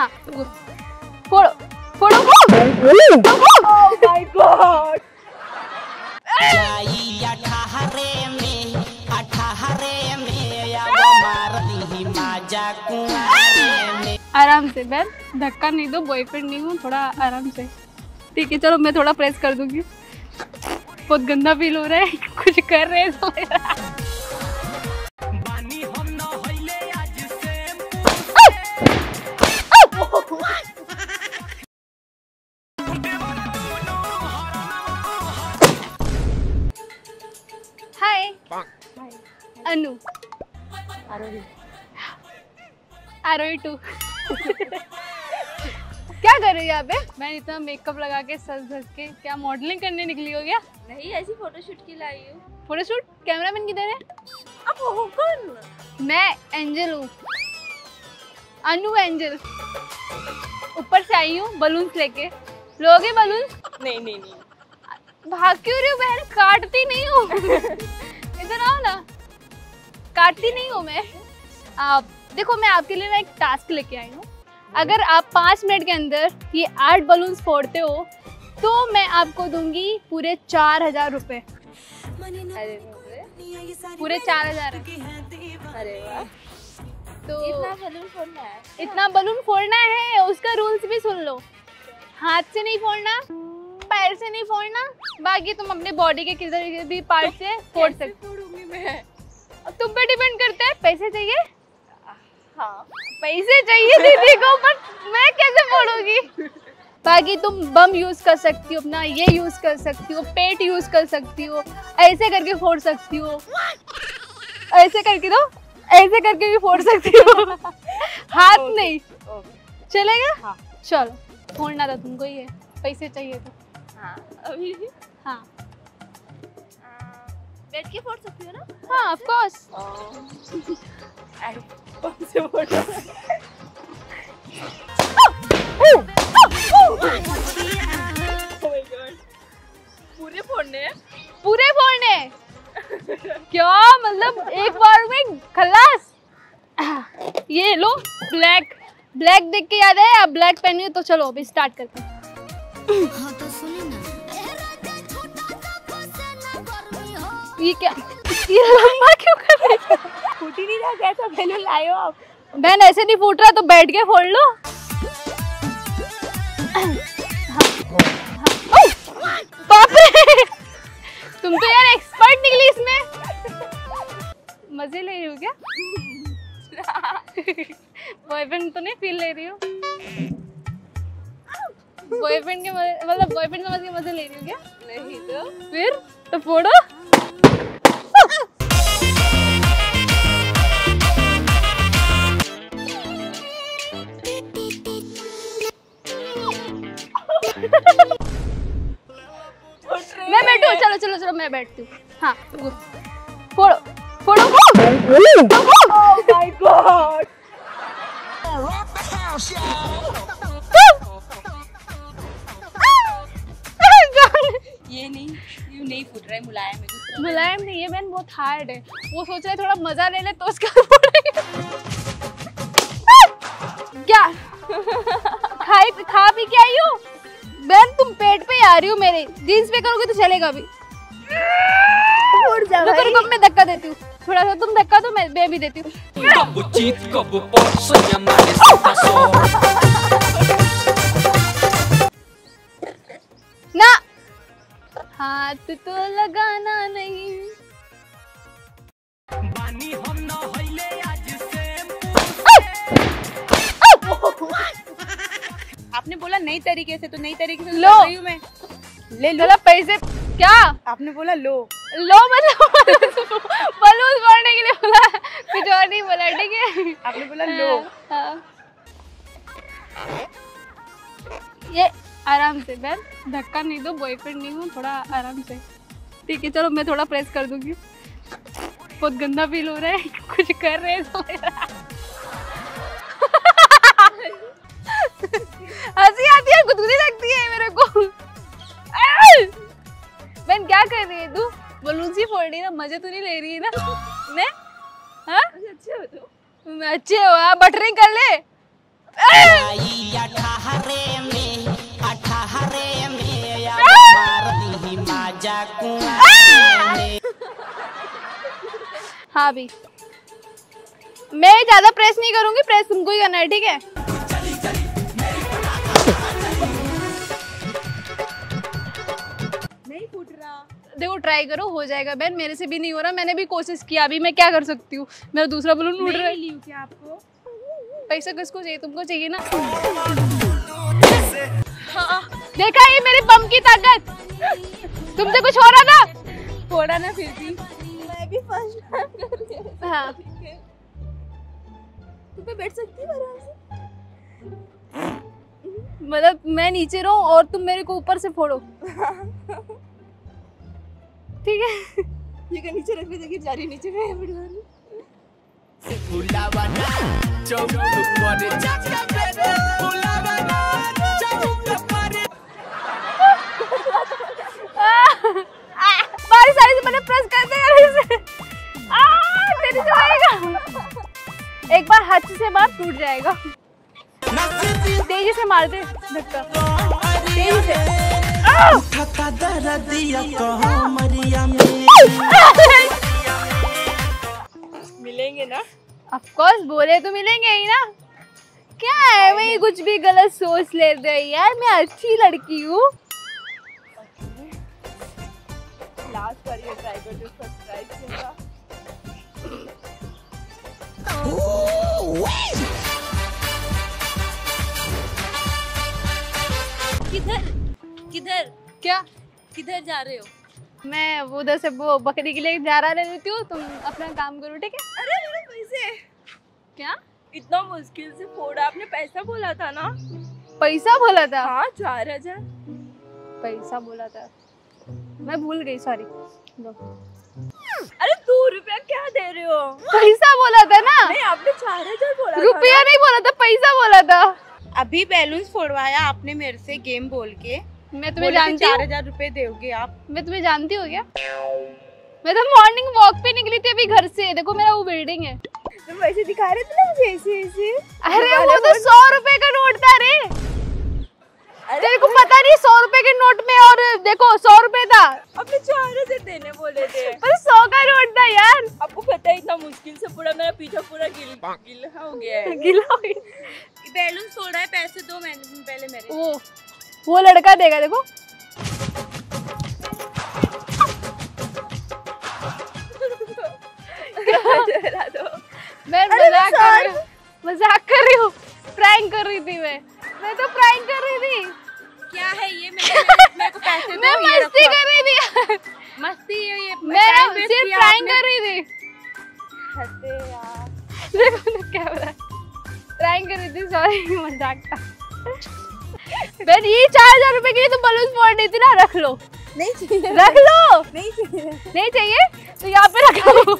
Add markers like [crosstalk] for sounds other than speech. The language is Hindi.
हाँ फोड़ो फोड़ो ओह! माय गॉड में आराम से बहन धक्का नहीं दो बॉयफ्रेंड नहीं हूँ थोड़ा आराम से। ठीक है चलो मैं थोड़ा प्रेस कर दूँगी। बहुत गंदा फील हो रहा है कुछ कर रहे हैं तो मेरा। अनु। आरोही टू क्या कर रही हो यहाँ पे? मैं इतना मेकअप लगा के सज धज के क्या मॉडलिंग करने निकली हो क्या? नहीं ऐसी फोटोशूट की लाई हूँ। फोटोशूट कैमरामैन किधर है? अब वो कौन? मैं एंजल हूँ। अनु एंजल ऊपर से आई हूँ बलून्स लेके। लोगे बलून्स नहीं नहीं नहीं। भाग क्यों रही हो बहन? काटती नहीं हूँ। [laughs] इधर आओ ना। काटती नहीं हूँ मैं। आप देखो मैं आपके लिए ना एक टास्क लेके आई हूँ। अगर आप पाँच मिनट के अंदर ये आठ बलून्स फोड़ते हो तो मैं आपको दूँगी पूरे चार हज़ार रुपये पूरे चार हज़ार। अरे वाह। तो इतना बलून फोड़ना है? इतना बलून फोड़ना है उसका रूल्स भी सुन लो। हाथ से नहीं फोड़ना पैर से नहीं फोड़ना बाकी तुम अपने बॉडी के किसी भी पार्ट से फोड़ सकते फोड़ूँगी मैं? अब तुम पे डिपेंड करता है पैसे चाहिए? हाँ। पैसे चाहिए दीदी को पर मैं कैसे फोड़ूँगी बाकी तुम बम यूज़ कर सकती हो अपना ये यूज़ कर सकती हो पेट यूज़ कर सकती हो ऐसे करके फोड़ सकती हो। ऐसे करके दो ऐसे करके भी फोड़ सकती हो। हाथ नहीं। चलेगा? हाँ। चलो फोड़ना था तुमको ये पैसे चाहिए तो। हाँ अभी? हाँ। बैठ के फोड़ सकती हो ना? हाँ ऑफ़ कोर्स कौन से फ़ोटो पूरे फोड़ने पूरे फोड़ने? क्या? मतलब एक बार में खलास? ये लो ब्लैक ब्लैक देख के याद है? आप ब्लैक पहनी तो चलो अभी स्टार्ट करते हैं। ये क्या? ये लंबा क्यों कर रही है? फूट ही नहीं रहा कैसा बैलून लाए हो आप। बहन ऐसे नहीं फूट रहा तो बैठ के फोड़ लो। बाप रे! तुम तो यार एक्सपर्ट निकली इसमें। मज़े ले रही हो क्या? बॉयफ्रेंड तो नहीं फील ले रही हो। बॉयफ्रेंड के मतलब बॉयफ्रेंड समझ के मज़े ले रही हो क्या? नहीं तो। फिर तो फोड़ो। मैं बैठती हूँ। हाँ फोड़ो फोड़ो ओह माय गॉड ये नहीं ये नहीं फूट रहा है मुलायम है मुलायम नहीं है बहन बहुत हार्ड है। वो सोच रहे थोड़ा मज़ा ले ले तो उसका [laughs] क्या? खाई खा पी के आई हो? बहन तुम पेट पे आ रही हो मेरे। जींस पे करोगे तो चलेगा अभी रुको रुको मैं धक्का देती हूँ। थोड़ा सा तुम धक्का दो मैं मैं भी देती हूँ। ना। हाथ तो लगाना नहीं। बानी हम न होइले आज से आपने बोला नई तरीके से तो नई तरीके से तो लो। रही मैं। ले लो। पैसे क्या? आपने बोला लो। लो मतलब बलून फोड़ने के लिए बोला। कुछ और नहीं बोला ठीक है? आपने बोला लो। हाँ। ये आराम से बहन धक्का नहीं दो बॉयफ्रेंड नहीं हूँ थोड़ा आराम से। ठीक है चलो मैं थोड़ा प्रेस कर दूँगी। बहुत गंदा फील हो रहा है कुछ कर रहे हैं तो हँसी आती है गुदगुदी लगती है मेरे को। कर रही है तू बलून ही फोड़ रही ना मज़े तो नहीं ले रही है ना? [laughs] ने हाँ? अच्छे हो तो। अच्छे हो हाँ बटरिंग कर ले। में में में हाँ भी। मैं ज़्यादा प्रेस नहीं करूँगी प्रेस तुमको ही करना है ठीक है? नहीं फूट रहा। देखो ट्राई करो हो जाएगा। बहन मेरे से भी नहीं हो रहा मैंने भी कोशिश किया अभी मैं क्या कर सकती हूँ? मेरा दूसरा बलून उड़ रहा है। हूँ आपको? पैसा किसको चाहिए? तुमको चाहिए ना? हाँ, देखा ये मेरे बम की ताकत। तुमसे कुछ हो रहा था थोड़ा ना फिर भी। मैं भी फ़र्स्ट रही हूँ। हाँ। तू पे बैठ सकती है मतलब मैं नीचे रहूँ और तुम मेरे को ऊपर से फोड़ो। ठीक है? ये का नीचे रख ले देखिए जा रही है नीचे मैं रही बारी सारी से मैंने प्रेस कर दिया इसे। आ तेरी जाएगा एक बार हाथ से बात टूट जाएगा। तेज़ी से मार दे धक्का। तेज़ी से। मिलेंगे ना? ऑफ़ कोर्स बोले तो मिलेंगे ही ना। क्या है? वही कुछ भी गलत सोच लेते हैं यार मैं अच्छी लड़की हूँ। लास्ट बार ये ट्राई कर जो फ़र्स्ट ट्राई किया क्या? किधर जा रहे हो? मैं वो उधर से वो बकरी के लिए जा रहा रहती हूँ तुम अपना काम करो ठीक है? अरे मेरे पैसे। क्या? इतना मुश्किल से फोड़ा आपने पैसा बोला था ना? पैसा बोला था? हाँ चार हज़ार। पैसा बोला था। मैं भूल गई सॉरी अरे दो रुपया क्या दे रहे हो? पैसा बोला था ना? नहीं आपने चार हज़ार बोला रुपया नहीं बोला था पैसा बोला था। अभी बैलून फोड़वाया आपने मेरे से गेम बोल के। मैं तुम्हें जानती चार हज़ार रुपए दोगे आप। मैं तुम्हें जानती हूँ क्या? मैं तो मॉर्निंग वॉक पे निकली थी अभी घर से। देखो मेरा वो बिल्डिंग है। तुम वैसे दिखा रहे थे ना मुझे ऐसे ऐसे। अरे वो तो सौ रुपए का नोट था रे तेरे को पता नहीं सौ रुपए के नोट में और देखो सौ रुपए था। आपने चार हज़ार देने बोले थे। पर सौ का नोट था यार। आपको पता है इतना मुश्किल से पूरा मेरा पीछा पूरा गिल गिला हो गया है। गिला हो गया। बैलून फोड़ा है पैसे दो मैंने पहले मेरे। वो वो लड़का देगा देखो। मैं मज़ाक कर रही मज़ाक कर रही हूँ। प्रैंक कर रही थी मैं। मैं तो प्रैंक कर रही थी। क्या है ये? मेरे मेरे को पैसे मैं मस्ती कर रही थी। मस्ती है ये। मैं सिर्फ़ प्रैंक कर रही थी। हँसते यार। देखो ना कैमरा प्रैंक कर रही थी सॉरी [laughs] मज़ाक था। बहन ये चार हज़ार रूपए के लिए तो तुम बलून फोड़ नहीं थी ना रख लो। नहीं चाहिए। रख लो। नहीं चाहिए। नहीं चाहिए? तो यहाँ पे रख। लो